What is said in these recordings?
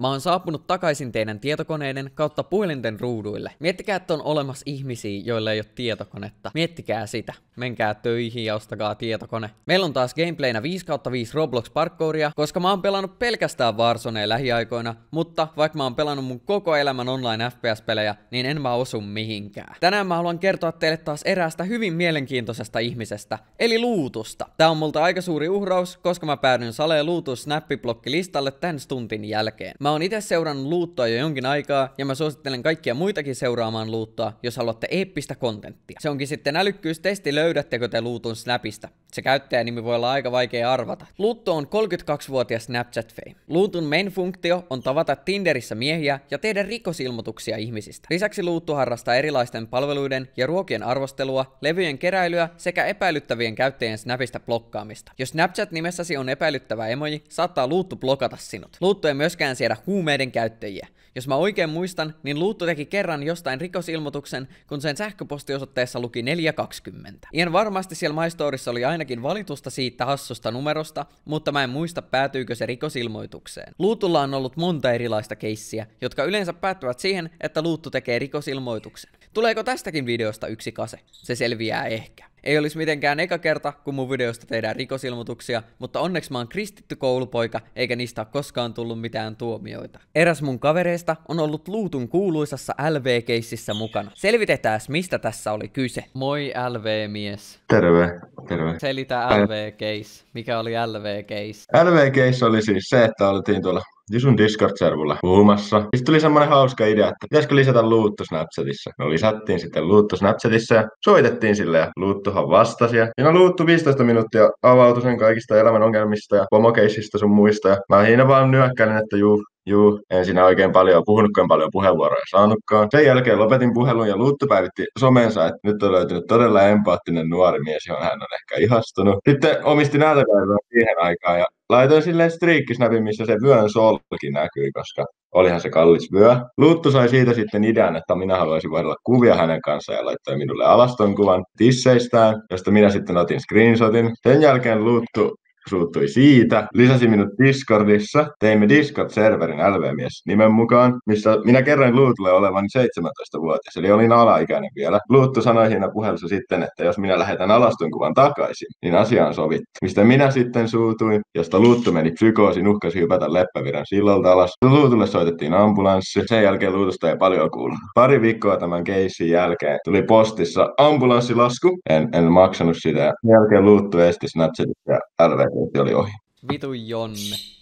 Mä oon saapunut takaisin teidän tietokoneiden kautta puhelinten ruuduille. Miettikää, että on olemassa ihmisiä, joilla ei ole tietokonetta. Miettikää sitä. Menkää töihin ja ostakaa tietokone. Meillä on taas gameplayna 5 kautta 5 Roblox parkouria, koska mä oon pelannut pelkästään Warzonea lähiaikoina, mutta vaikka mä oon pelannut mun koko elämän online FPS-pelejä, niin en mä osu mihinkään. Tänään mä haluan kertoa teille taas eräästä hyvin mielenkiintoisesta ihmisestä, eli luutusta. Tää on multa aika suuri uhraus, koska mä päädyin Salee luutus snappiblokki listalle tän stuntin jälkeen. Mä oon itse seurannut luuttoa jo jonkin aikaa, ja mä suosittelen kaikkia muitakin seuraamaan luuttoa, jos haluatte eeppistä kontenttia. Se onkin sitten älykkyystesti, löydättekö te luutun snapista. Se käyttäjänimi voi olla aika vaikea arvata. Luutto on 32-vuotias Snapchat fame. Luutun main funktio on tavata Tinderissä miehiä ja tehdä rikosilmoituksia ihmisistä. Lisäksi Luuttu harrastaa erilaisten palveluiden ja ruokien arvostelua, levyjen keräilyä sekä epäilyttävien käyttäjien Snapista blokkaamista. Jos Snapchat-nimessäsi on epäilyttävä emoji, saattaa Luuttu blokata sinut. Luuttu ei myöskään siedä huumeiden käyttäjiä. Jos mä oikein muistan, niin Luuttu teki kerran jostain rikosilmoituksen, kun sen sähköpostiosoitteessa luki 420. Ihan varmasti siellä My Storyssa oli ainakin valitusta siitä hassusta numerosta, mutta mä en muista päätyykö se rikosilmoitukseen. Luutulla on ollut monta erilaista keissiä, jotka yleensä päättävät siihen, että Luuttu tekee rikosilmoituksen. Tuleeko tästäkin videosta yksi kase? Se selviää ehkä. Ei olisi mitenkään eka kerta, kun mun videosta tehdään rikosilmoituksia, mutta onneksi mä oon kristitty koulupoika, eikä niistä ole koskaan tullut mitään tuomioita. Eräs mun kavereista on ollut Luutun kuuluisassa LV-keississä mukana. Selvitetään, mistä tässä oli kyse. Moi LV-mies. Terve, terve. Selitä LV-case. Mikä oli LV-case? LV-case oli siis se, että oltiin tuolla Jisun Discord-servulla puhumassa. Sitten tuli semmoinen hauska idea, että pitäisikö lisätä luutto Snapchatissa. No lisättiin sitten luutto Snapchatissa ja soitettiin sille ja luuttuhan vastasi. Ja siinä luuttu 15 minuuttia avautui sen kaikista elämän ongelmista ja pomokeisista sun muista. Ja mä siinä vaan nyökkäilin, että juu, Juu, en siinä oikein paljon puhunutkaan paljon puheenvuoroja saanutkaan. Sen jälkeen lopetin puhelun ja Luuttu päivitti somensa, että nyt on löytynyt todella empaattinen nuori mies, johon hän on ehkä ihastunut. Sitten omistin nälkäpäivän siihen aikaan ja laitoin silleen striikkisnapin, missä se vyön solki näkyi, koska olihan se kallis vyö. Luuttu sai siitä sitten idean, että minä haluaisin vaihdella kuvia hänen kanssaan ja laittoi minulle alaston kuvan tisseistään, josta minä sitten otin screenshotin. Sen jälkeen Luuttu suuttui siitä, lisäsi minut Discordissa, teimme Discord-serverin LV-mies nimen mukaan, missä minä kerroin Luutulle olevani 17-vuotias, eli olin alaikäinen vielä. Luuttu sanoi siinä puhelussa sitten, että jos minä lähetän alaston kuvan takaisin, niin asia on sovittu. Mistä minä sitten suutuin, josta Luuttu meni psykoosin, uhkasi hypätä leppävirran sillalta alas. Luutulle soitettiin ambulanssi, sen jälkeen Luutusta ei paljon kuulu. Pari viikkoa tämän keissin jälkeen tuli postissa ambulanssilasku, en, en maksanut sitä. Sen jälkeen Luuttu esti Snapchatissa ja LV oli ohi. Vitu Jonne.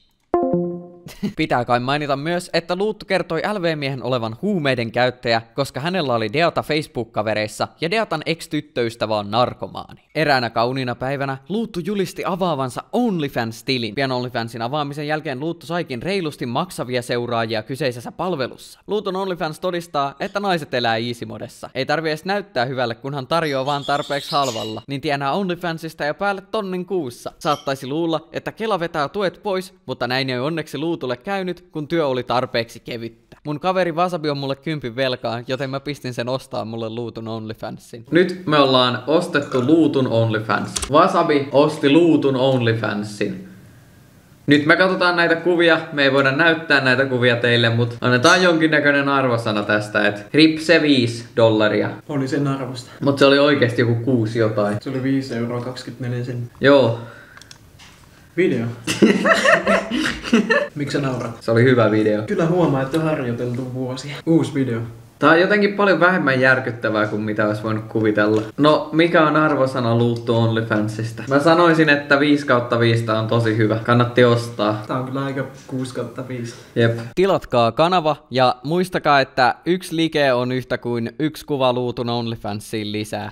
Pitää kai mainita myös, että Luuttu kertoi LV-miehen olevan huumeiden käyttäjä, koska hänellä oli Deata Facebook-kavereissa ja Deatan ex-tyttöystävä on narkomaani. Eräänä kauniina päivänä Luuttu julisti avaavansa OnlyFans-tilin. Pian OnlyFansin avaamisen jälkeen Luuttu saikin reilusti maksavia seuraajia kyseisessä palvelussa. Luutun OnlyFans todistaa, että naiset elää easy-modessa. Ei tarvi edes näyttää hyvälle, kunhan tarjoaa vaan tarpeeksi halvalla, niin tienaa OnlyFansista jo päälle tonnin kuussa. Saattaisi luulla, että Kela vetää tuet pois, mutta näin ei onneksi Luutu Luutulle käynyt, kun työ oli tarpeeksi kevyttä. Mun kaveri Vasabi on mulle kympin velkaa, joten mä pistin sen ostaa mulle Luutun OnlyFansin. Nyt me ollaan ostettu Luutun OnlyFans. Vasabi osti Luutun OnlyFansin. Nyt me katsotaan näitä kuvia, me ei voida näyttää näitä kuvia teille, mutta annetaan jonkinnäköinen arvosana tästä, että ripse 5 dollaria. Oli sen arvosta. Mutta se oli oikeasti joku 6 jotain. Se oli 5 euroa 24 sen. Joo, Video. Miksi sä naurat? se oli hyvä video. Kyllä huomaa, että on harjoiteltu vuosia. Uusi video. Tää on jotenkin paljon vähemmän järkyttävää kuin mitä olisi voinut kuvitella. No, mikä on arvosana Luuttu OnlyFansista? Mä sanoisin, että 5 kautta 5 on tosi hyvä. Kannatti ostaa. Tää on kyllä aika 6 kautta 5. Jep. Tilatkaa kanava ja muistakaa, että yksi like on yhtä kuin yksi kuva Luutun OnlyFansiin lisää.